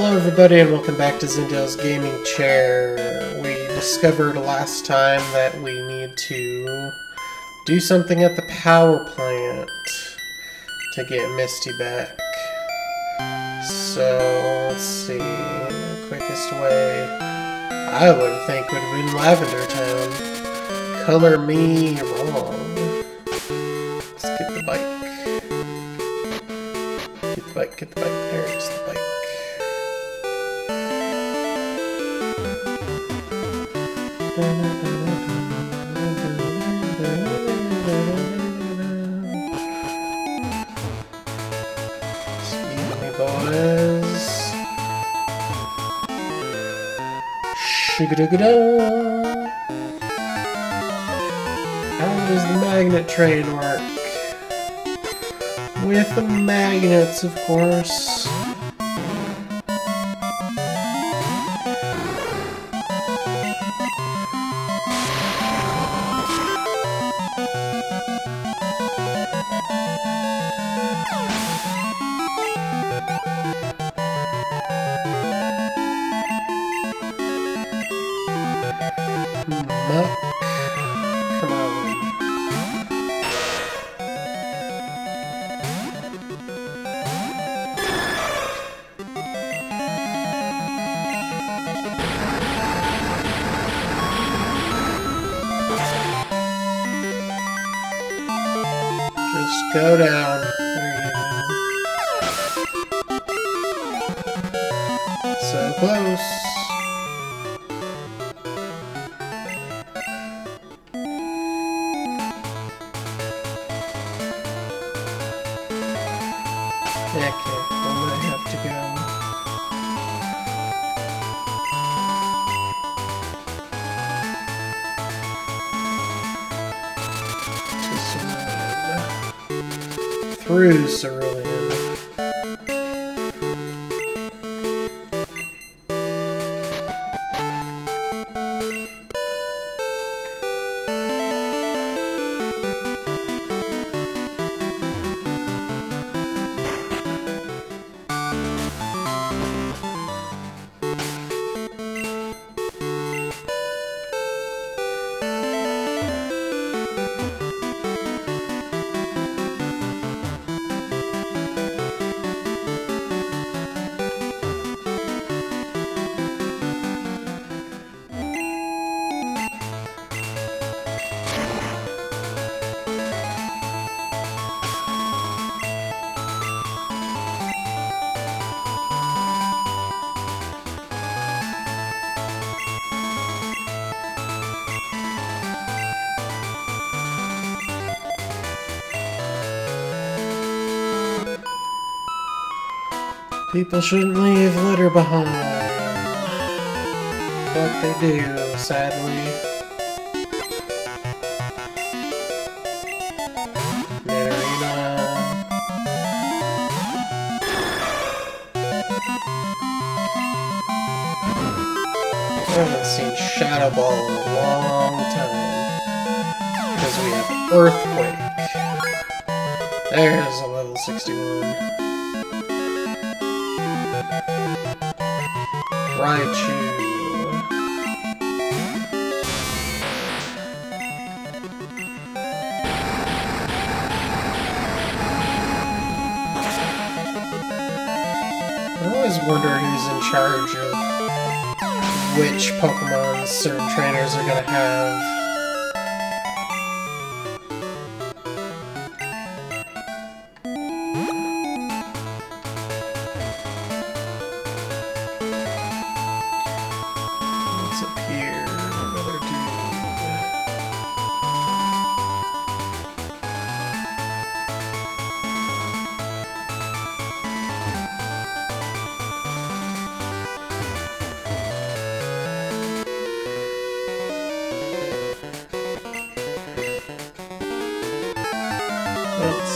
Hello everybody and welcome back to Xindale's Gaming Chair. We discovered last time that we need to do something at the power plant to get Misty back. So, let's see, quickest way I would think would have been Lavender Town. Color me wrong. Let's get the bike. Get the bike, get the bike, there How does the magnet train work? With the magnets, of course. Just go down. There you go. So close. Cerulean. People shouldn't leave litter behind. But they do, sadly. I haven't seen Shadow Ball in a long time. Because we have Earthquake. There's a level 61. Raichu. I always wonder who's in charge of which Pokemon certain trainers are gonna have.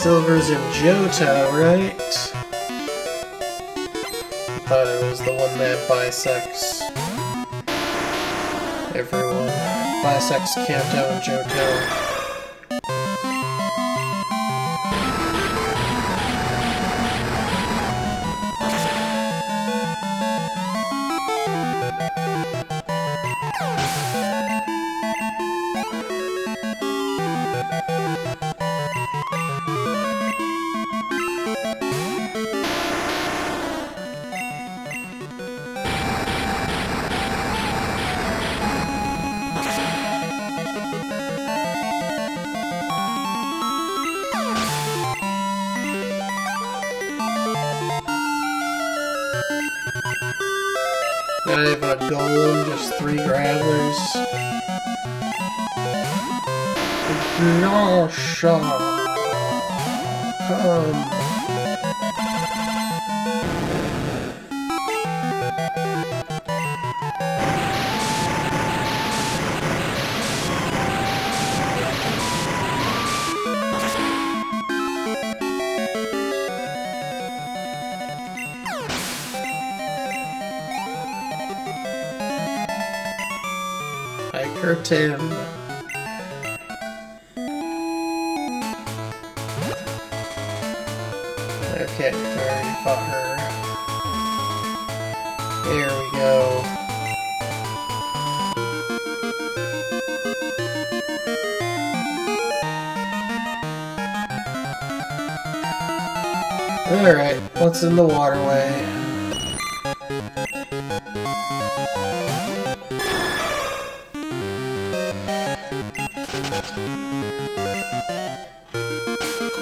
Silver's in Johto, right? Thought it was the one that bisects everyone. Bisects Kanto and Johto. Golem, just three gravelers. Gnosha! Come! curtain. Okay, I already fought her. There we go. Alright, what's in the waterway?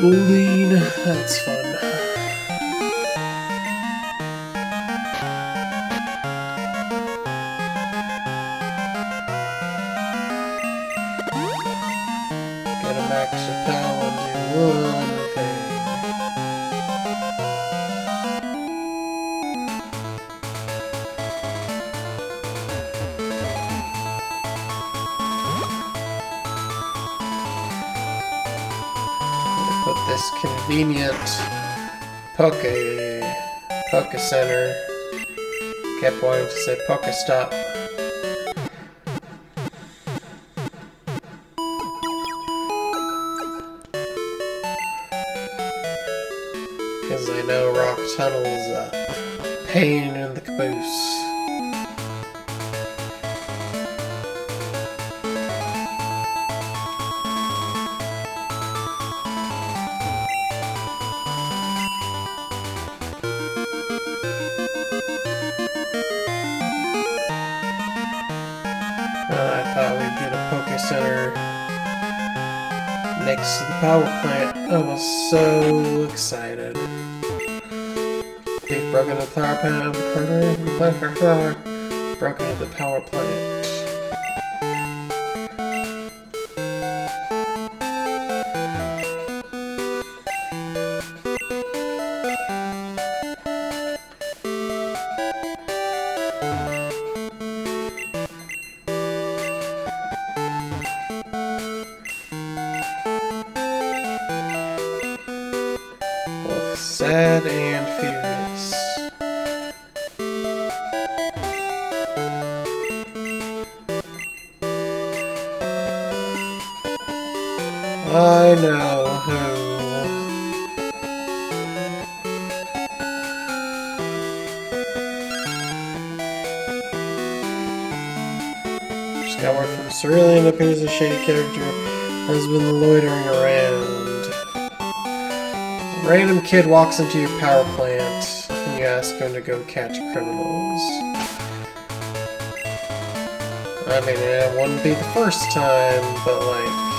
That's fun. Get a max of power do one convenient Poke Poke Center. Kept wanting to say Poke Stop. Because I know Rock Tunnel's a pain in the caboose. We'd get a Poke Center next to the power plant. I was so excited. They've broken the power plant, broken the power plant. Sad and furious. I know who. Just got word from Cerulean appears a shady character has been loitering around. Random kid walks into your power plant and you ask him to go catch criminals. I mean, it wouldn't be the first time, but like.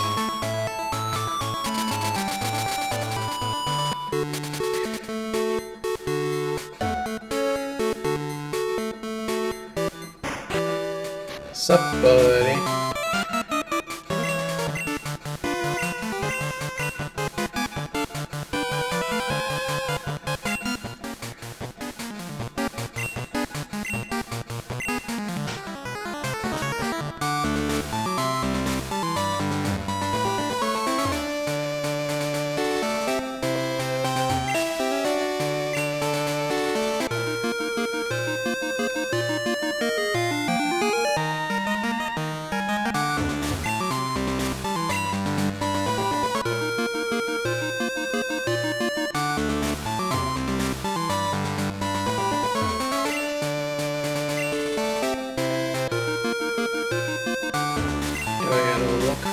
Sup, buddy?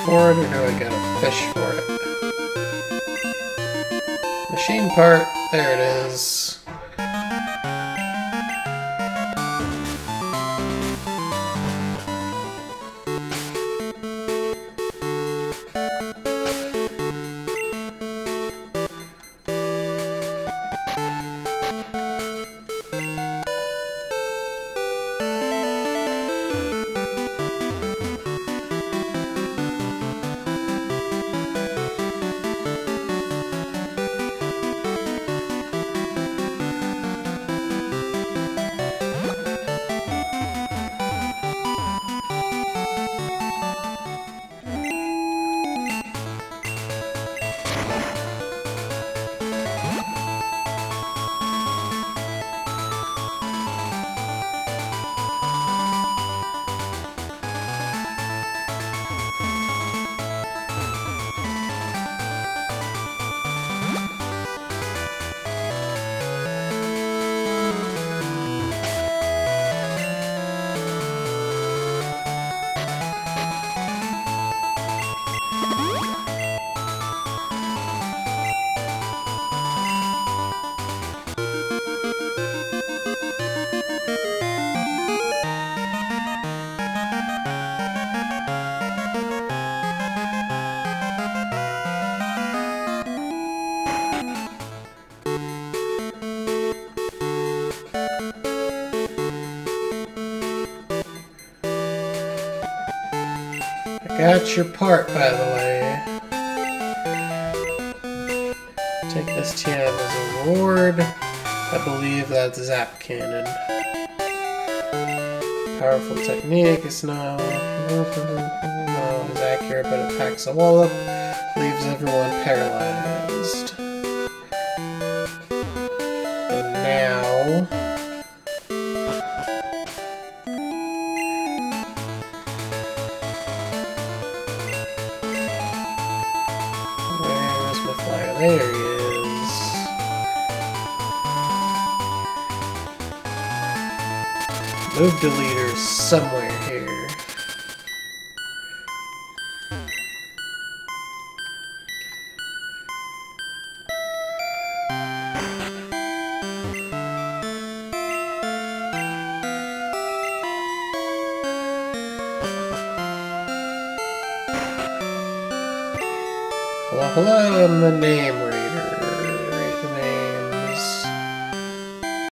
For it or do I gotta fish for it? Machine part, there it is. Got your part, by the way. Take this TM as a reward. I believe that's Zap Cannon. Powerful technique, it's now is accurate, but it packs a wallop, leaves everyone paralyzed. And now... deleter somewhere here. Hello, hello, I'm the name